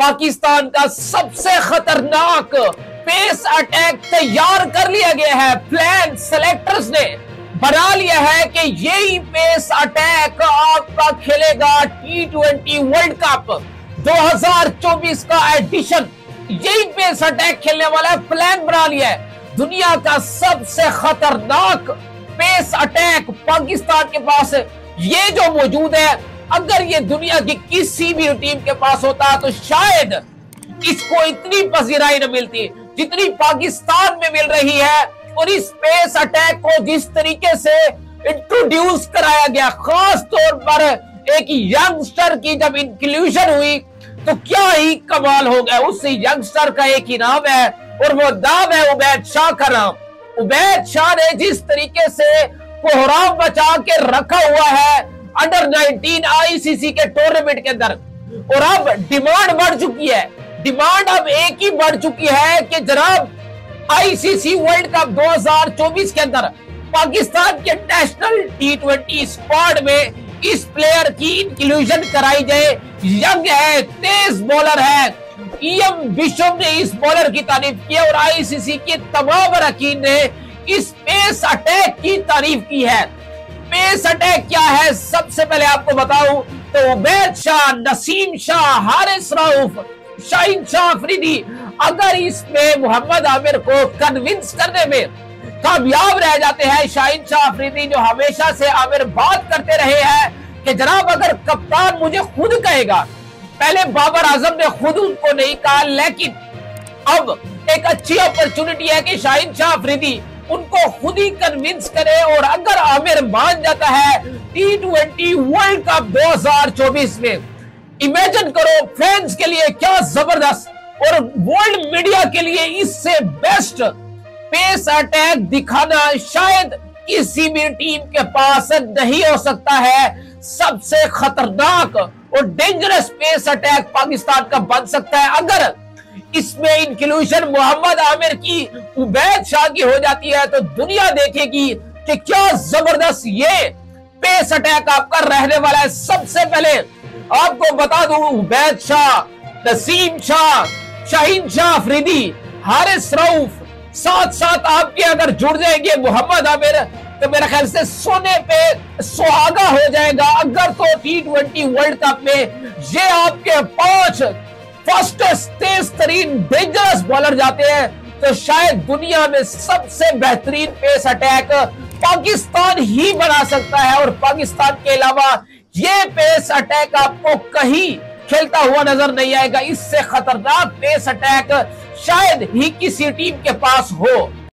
पाकिस्तान का सबसे खतरनाक पेस अटैक तैयार कर लिया गया है। प्लान सेलेक्टर्स ने बना लिया है कि यही पेस अटैक आपका खेलेगा टी ट्वेंटी वर्ल्ड कप 2024 का एडिशन यही पेस अटैक खेलने वाला प्लान बना लिया है। दुनिया का सबसे खतरनाक पेस अटैक पाकिस्तान के पास ये जो मौजूद है अगर ये दुनिया की किसी भी टीम के पास होता तो शायद इसको इतनी पसीराई न मिलती जितनी पाकिस्तान में मिल रही है और इस स्पेस अटैक को जिस तरीके से इंट्रोड्यूस कराया गया, खास तौर पर एक यंगस्टर की जब इंक्लूजन हुई तो क्या ही कमाल हो गया। उस यंगस्टर का एक ही नाम है और वो नाम है उबैद शाह का नाम। उबैद शाह ने जिस तरीके से कोहराम बचा के रखा हुआ है अंडर 19 आईसीसी के टूर्नामेंट के अंदर। और अब डिमांड बढ़ चुकी है। डिमांड अब एक ही बढ़ चुकी है कि जनाब आईसीसी वर्ल्ड कप 2024 के अंदर पाकिस्तान के नेशनल टी ट्वेंटी स्क्वाड में इस प्लेयर की इंक्लूजन कराई जाए। यंग है, तेज बॉलर है। ईएम विश्व ने इस बॉलर की तारीफ़ की और आईसीसी के तमाम अरकीन ने इस पेस अटैक की तारीफ़ की है। पेस अटैक क्या है? सबसे पहले आपको बताऊँ तो उबैद शाह, नसीम शाह, हारिस राउफ शाहिन शाह अफरीदी, अगर इसमें मोहम्मद आमिर को कन्विंस करने में कामयाब रह जाते हैं, शाहिन शाह अफरीदी जो हमेशा से आमिर बात करते रहे हैं कि जनाब अगर कप्तान मुझे खुद कहेगा, पहले बाबर आज़म ने खुद उनको नहीं कहा, लेकिन अब एक अच्छी अपॉर्चुनिटी है कि शाहिन शाह अफरीदी उनको खुद ही कन्विंस करे और अगर आमिर मान जाता है टी ट्वेंटी वर्ल्ड कप 2024 में इमेजिन करो फैंस के लिए क्या ज़बरदस्त और वर्ल्ड मीडिया के लिए इससे बेस्ट पेस अटैक दिखाना शायद किसी भी टीम के पास नहीं हो सकता है। सबसे खतरनाक और डेंजरस पेस अटैक पाकिस्तान का बन सकता है। अगर इसमें इंक्लूजन मोहम्मद आमिर की उबैद शाह की हो जाती है तो दुनिया देखेगी कि क्या ज़बरदस्त ये पेस अटैक आपका रहने वाला है। सबसे पहले आपको बता दू, उबैद शाह, नसीम शाह, शाहीन शाह अफरीदी, हारिस रऊफ साथ साथ आपके अगर जुड़ जाएँगे मोहम्मद आमिर तो मेरे ख्याल से सोने पे सुहागा हो जाएगा। अगर तो टी ट्वेंटी वर्ल्ड कप में ये आपके पाँच फास्टेस्ट तेज तरीन डेंजरस बॉलर जाते हैं तो शायद दुनिया में सबसे बेहतरीन पेस अटैक पाकिस्तान ही बना सकता है। और पाकिस्तान के अलावा ये पेस अटैक आपको कहीं खेलता हुआ नज़र नहीं आएगा। इससे खतरनाक पेस अटैक शायद ही किसी टीम के पास हो।